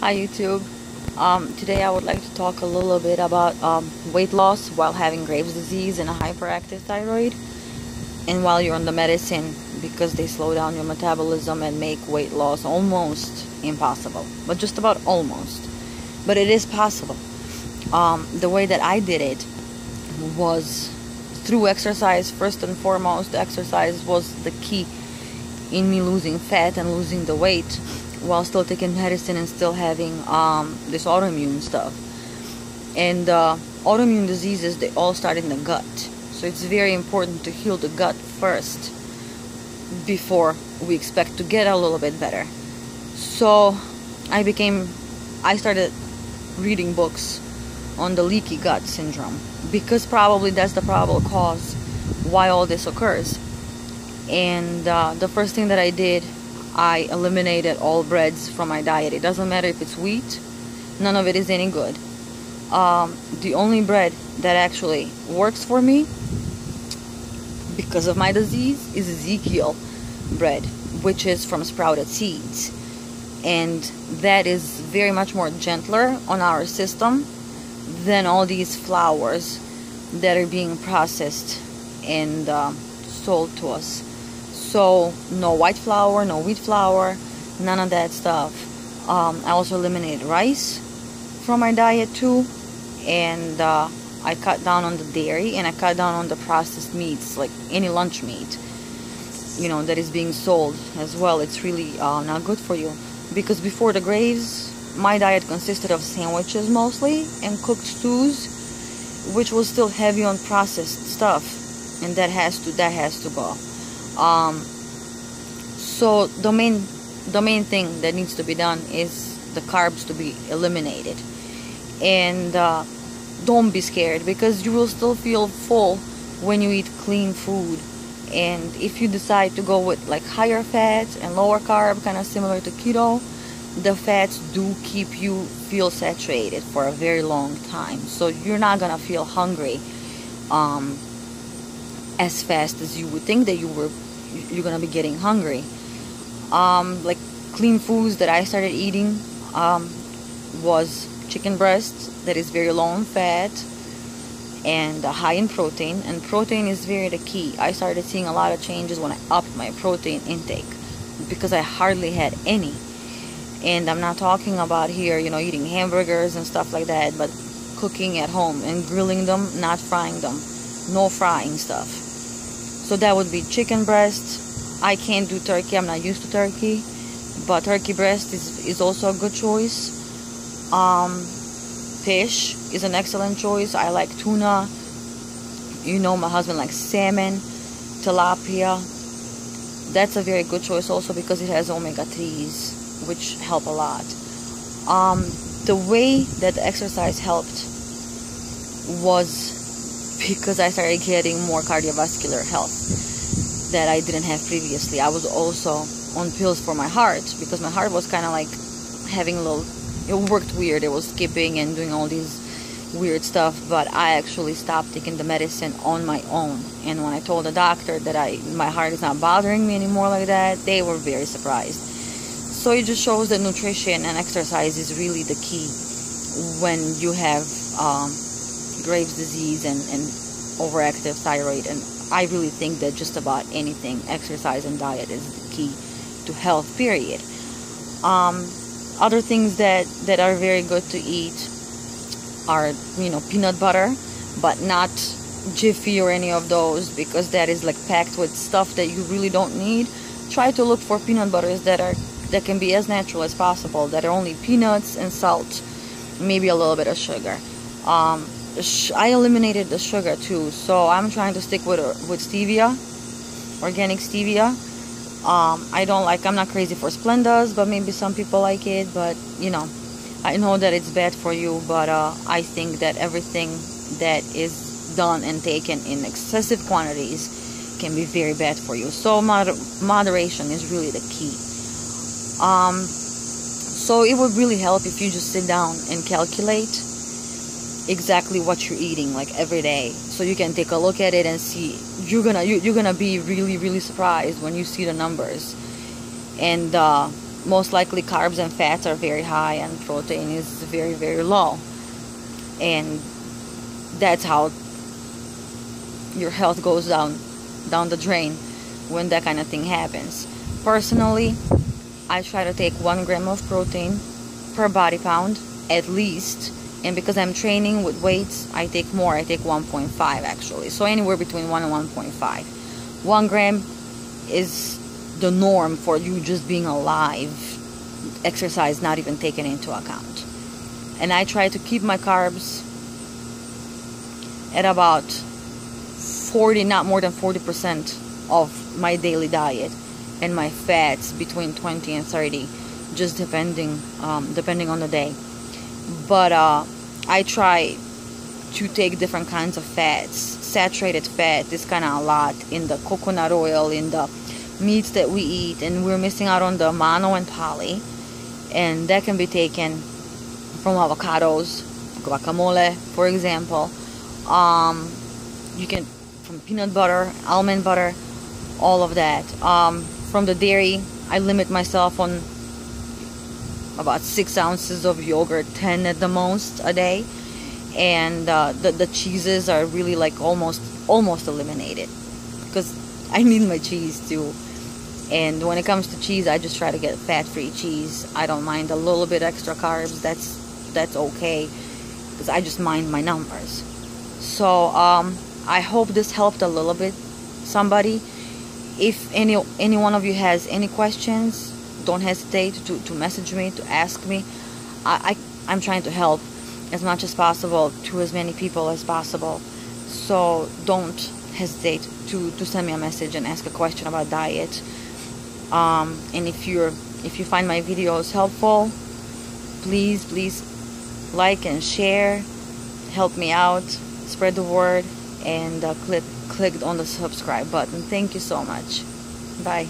Hi YouTube. Um, today I would like to talk a little bit about um, weight loss while having Graves' disease and a hyperactive thyroid and while you're on the medicine because they slow down your metabolism and make weight loss almost impossible but just about almost. But it is possible. Um, the way that I did it was through exercise. First and foremost exercise was the key in me losing fat and losing the weight while still taking medicine and still having um, this autoimmune stuff. And uh, autoimmune diseases, they all start in the gut. So it's very important to heal the gut first before we expect to get a little bit better. So I became, I started reading books on the leaky gut syndrome because probably that's the probable cause why all this occurs. And uh, the first thing that I did I eliminated all breads from my diet. It doesn't matter if it's wheat, none of it is any good. Um, the only bread that actually works for me because of my disease is Ezekiel bread, which is from sprouted seeds. And that is very much more gentler on our system than all these flours that are being processed and uh, sold to us. So no white flour, no wheat flour, none of that stuff. Um, I also eliminated rice from my diet too, and uh, I cut down on the dairy and I cut down on the processed meats, like any lunch meat, you know, that is being sold as well. It's really uh, not good for you because before the graves, my diet consisted of sandwiches mostly and cooked stews, which was still heavy on processed stuff, and that has to that has to go. Um, so the main the main thing that needs to be done is the carbs to be eliminated, and uh, don't be scared because you will still feel full when you eat clean food. And if you decide to go with like higher fats and lower carb, kind of similar to keto, the fats do keep you feel saturated for a very long time. So you're not gonna feel hungry um, as fast as you would think that you were you're gonna be getting hungry. Um, like clean foods that I started eating um, was chicken breast that is very low in fat and uh, high in protein. And protein is very the key. I started seeing a lot of changes when I upped my protein intake because I hardly had any. And I'm not talking about here, you know, eating hamburgers and stuff like that, but cooking at home and grilling them, not frying them. No frying stuff so that would be chicken breast. I can't do turkey. I'm not used to turkey. But turkey breast is, is also a good choice. Um, fish is an excellent choice. I like tuna. You know my husband likes salmon tilapia. That's a very good choice also because it has omega-3s which help a lot. Um, the way that the exercise helped was because I started getting more cardiovascular health that I didn't have previously. I was also on pills for my heart because my heart was kind of like having a little, it worked weird. It was skipping and doing all these weird stuff, but I actually stopped taking the medicine on my own. And when I told the doctor that I my heart is not bothering me anymore like that, they were very surprised. So it just shows that nutrition and exercise is really the key when you have um, Graves' disease and, and overactive thyroid. And I really think that just about anything, exercise and diet is the key to health, period. Um, other things that, that are very good to eat are, you know, peanut butter, but not Jiffy or any of those because that is like packed with stuff that you really don't need. Try to look for peanut butters that are that can be as natural as possible, that are only peanuts and salt, maybe a little bit of sugar. Um, I eliminated the sugar too, so I'm trying to stick with with stevia, organic stevia. Um, I don't like. I'm not crazy for Splendas, but maybe some people like it. But you know, I know that it's bad for you, but uh, I think that everything that is done and taken in excessive quantities can be very bad for you. So moder moderation is really the key. Um, so it would really help if you just sit down and calculate exactly what you're eating like every day. So you can take a look at it and see. You're gonna you, you're gonna be really really surprised when you see the numbers. And uh, most likely carbs and fats are very high and protein is very very low. And that's how your health goes down down the drain when that kind of thing happens. Personally i try to take one gram of protein per body pound at least and because i'm training with weights i take more i take 1.5 actually. So anywhere between 1 and 1.5 one gram is the norm for you just being alive exercise not even taken into account. And I try to keep my carbs at about 40 not more than 40% of my daily diet and my fats between 20 and 30 just depending um, depending on the day but uh, I try to take different kinds of fats saturated fat is kind of a lot in the coconut oil in the meats that we eat and we're missing out on the mono and poly. And that can be taken from avocados guacamole for example. Um, you can from peanut butter almond butter all of that. Um, from the dairy I limit myself on about six ounces of yogurt 10 at the most a day. And uh, the, the cheeses are really like almost almost eliminated. Because I need my cheese too. And when it comes to cheese I just try to get fat-free cheese. I don't mind a little bit extra carbs. That's that's okay because I just mind my numbers. So um, I hope this helped a little bit somebody. If any any one of you has any questions don't hesitate to, to message me to ask me. I, I I'm trying to help as much as possible to as many people as possible. So don't hesitate to, to send me a message and ask a question about diet. Um, and if you're if you find my videos helpful please please like and share. Help me out. Spread the word and uh, click click on the subscribe button. Thank you so much. Bye